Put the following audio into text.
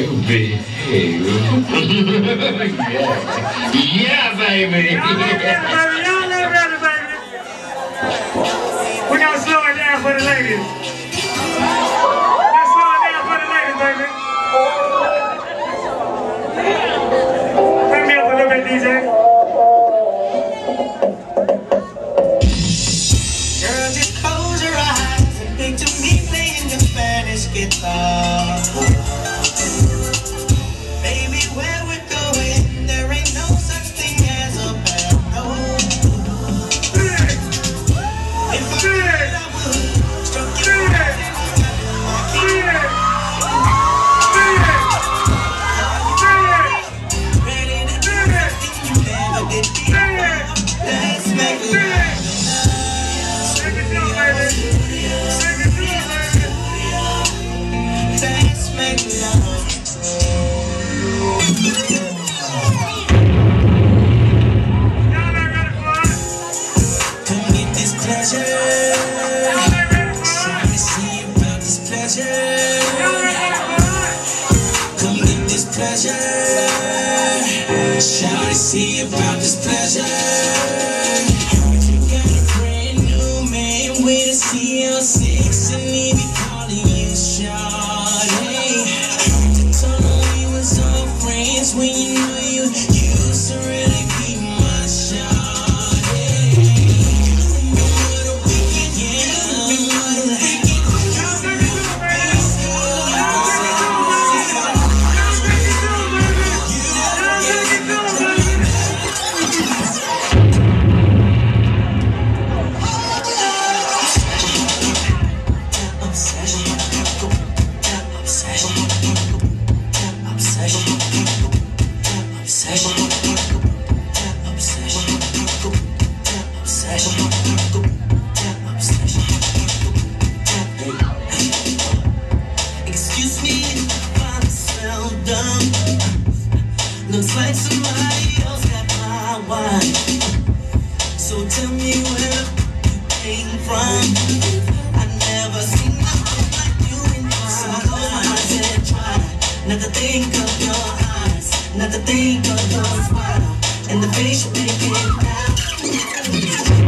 behave. yeah. yeah, baby. Baby. Y'all ain't ready, baby. We gotta slow it down for the ladies. Let's slow it down for the ladies, baby. Turn me up a little bit, DJ. Girl, just close your eyes and picture me playing your Spanish guitar. Pleasure. Come get this pleasure. Shall I see about this pleasure? You got a brand new man with a CL6 and he Looks like somebody else got my wine. So tell me where you came from. I never seen nothing like you in So my eyes and try not to think of your eyes, not to think of your smile, and the face you make it now.